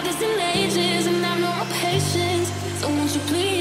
all this in ages, and I've no patience. So won't you please?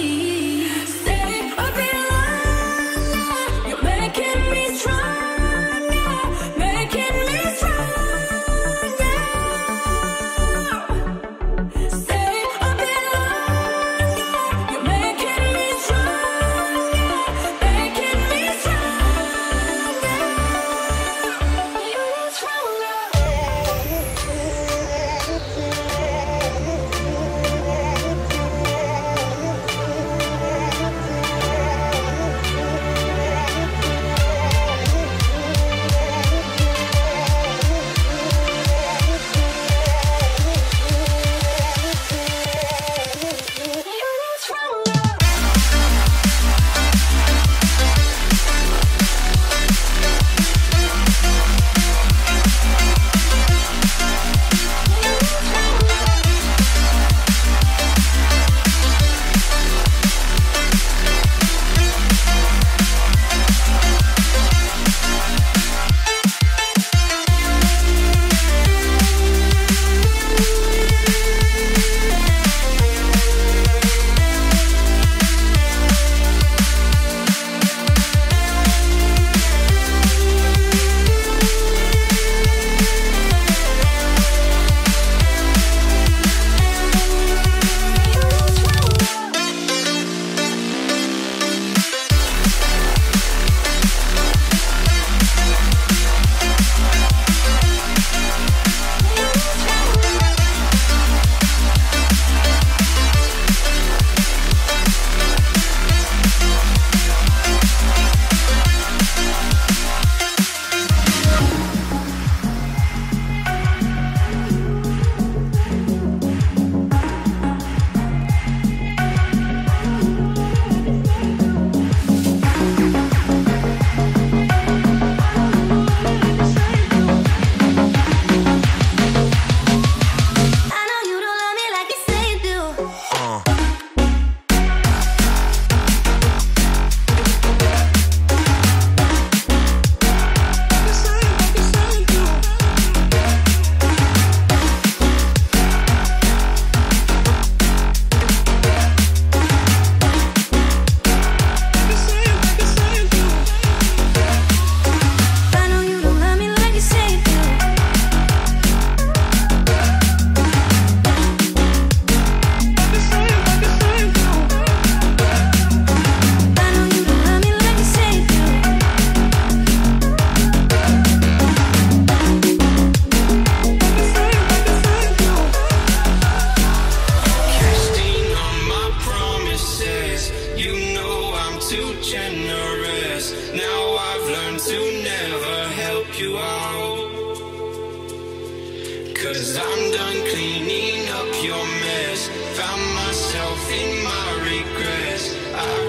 Cause I'm done cleaning up your mess. Found myself in my regrets. I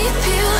Keep you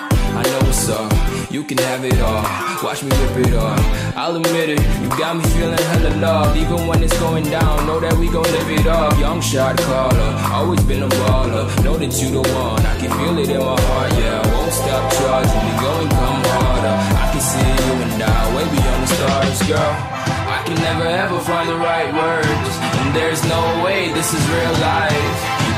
I know what's up. You can have it all. Watch me rip it off. I'll admit it. You got me feeling hella loved. Even when it's going down, know that we gon' live it up. Young shot caller. Always been a baller. Know that you the one. I can feel it in my heart. Yeah, I won't stop charging. You go and come harder. I can see you and I way beyond the stars, girl. I can never ever find the right words. And there's no way this is real life.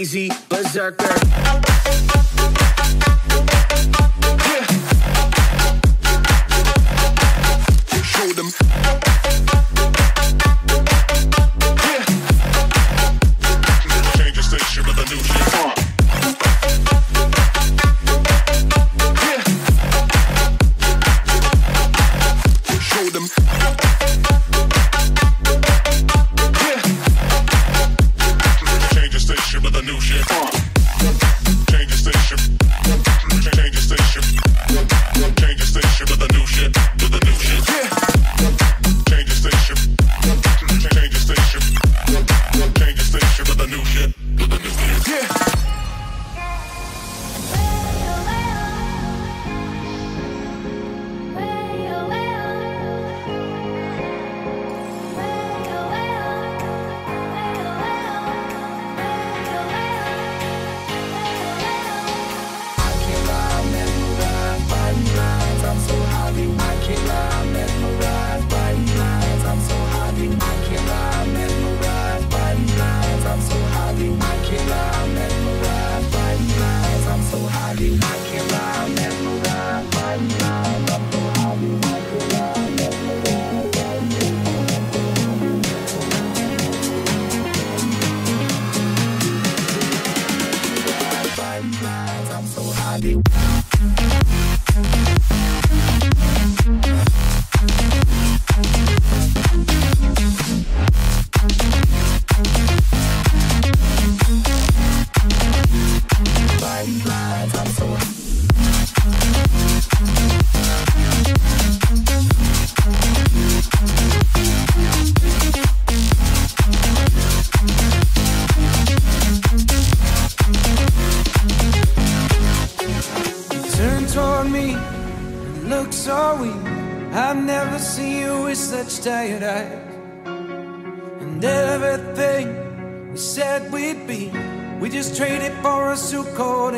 crazy berserker.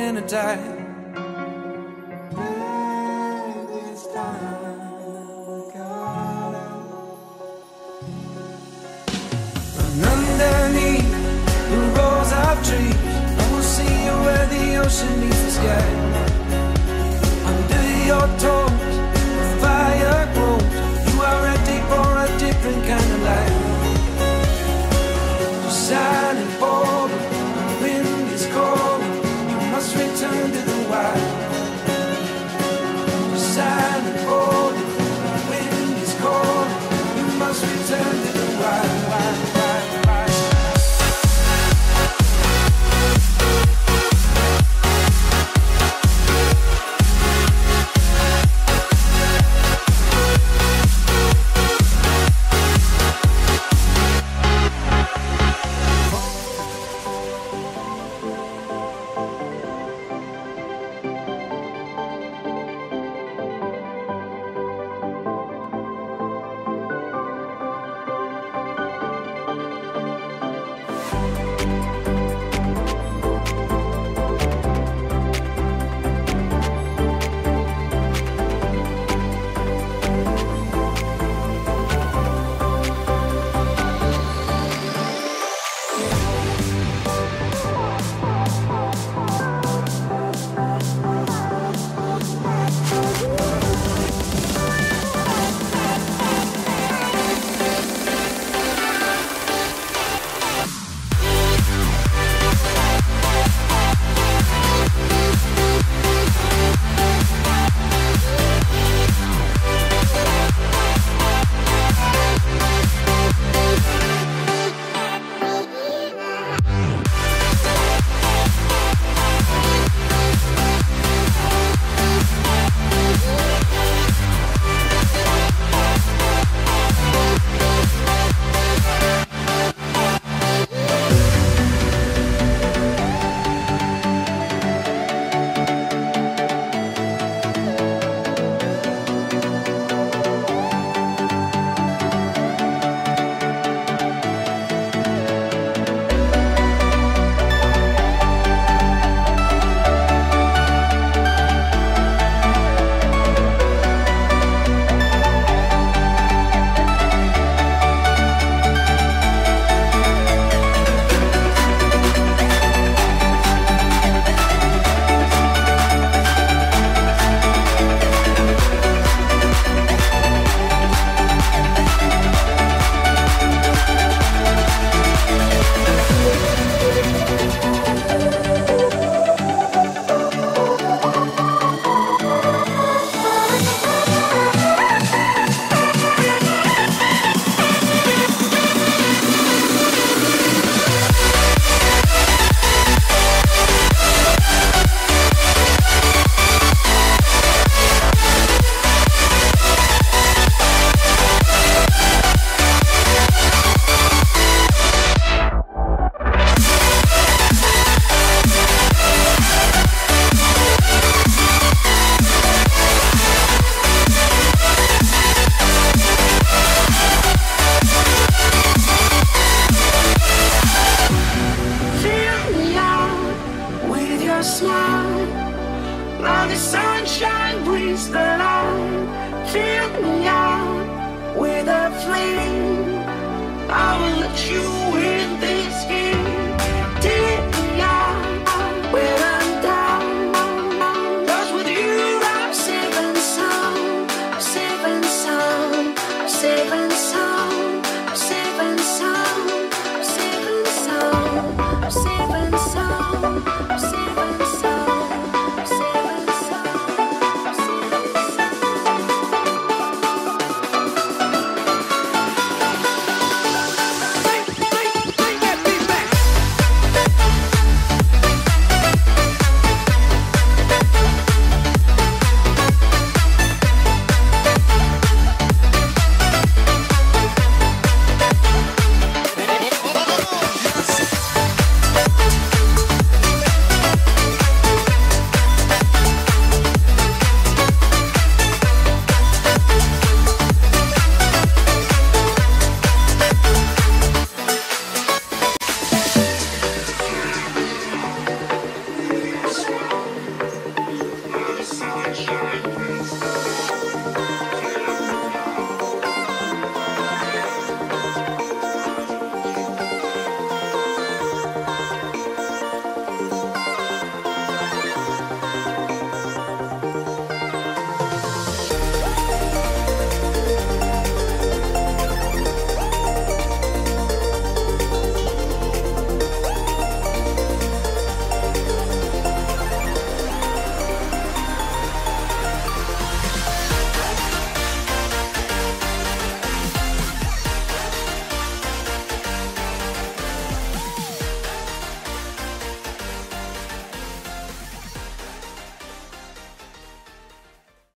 in a dive